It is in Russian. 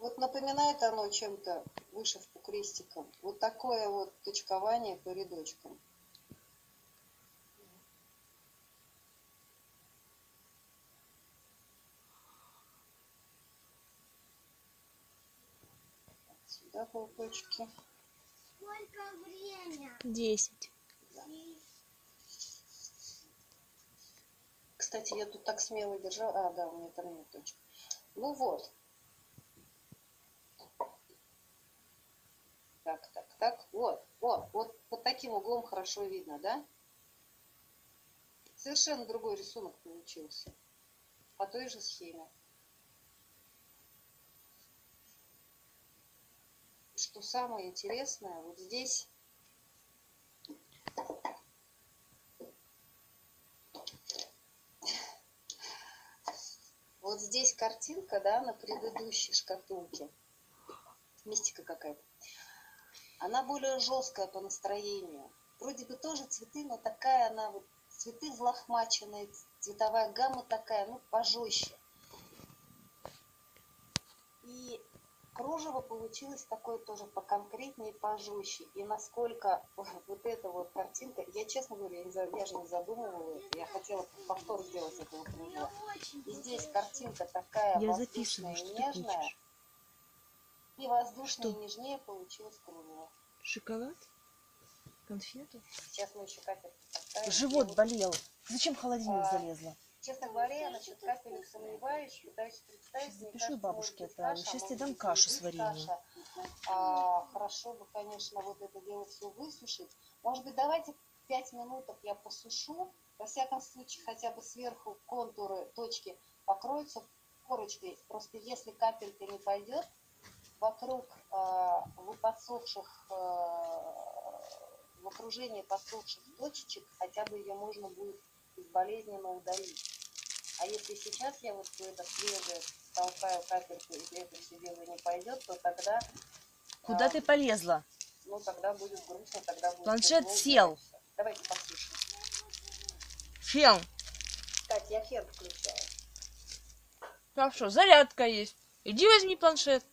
Вот напоминает оно чем-то вышивку крестиком. Вот такое вот точкование по рядочкам. Сюда полточки. Сколько время? Десять. Кстати, я тут так смело держала. А, да, у меня там нет точек. Ну вот. Так, так, так. Вот, вот, вот под таким углом хорошо видно, да? Совершенно другой рисунок получился. По той же схеме. Что самое интересное, вот здесь Вот здесь картинка, да, на предыдущей шкатулке. Мистика какая-то. Она более жесткая по настроению. Вроде бы тоже цветы, но такая она вот цветы взлохмаченные, цветовая гамма такая, ну, пожестче. И кружево получилось такое тоже поконкретнее, пожестче. И насколько вот эта вот картинка, я честно говорю, я, не, я же не задумывалась, я хотела повтор сделать этого кружева. И здесь картинка такая Я воздушная записываю, ты нежная. хочешь. И воздушнее, Что? и нежнее получилось кружево. Шоколад? Конфеты? Сейчас мы еще капельку поставим. Живот болел. Зачем в холодильник А, залезла? Честно говоря, я насчет капелек сомневаюсь, пытаюсь представить. Сейчас запишу кажется, бабушке отправлю. каша, Сейчас тебе дам кашу с вареньем. каша. А, хорошо бы, конечно, вот это дело все высушить. Может быть, давайте пять минуток я посушу. Во всяком случае, хотя бы сверху контуры, точки покроются корочкой. Просто если капелька не пойдет, вокруг в подсохших, а, в окружении подсохших точечек, хотя бы ее можно будет безболезненно удалить. А если сейчас я вот это свежее толкаю капельку, и это все дело не пойдет, то тогда, Куда а, ты полезла? ну тогда будет грустно, тогда будет Планшет тяжело сел. Давайте послушаем. Фен. Кстати, я фен включаю. Хорошо, зарядка есть. Иди возьми планшет.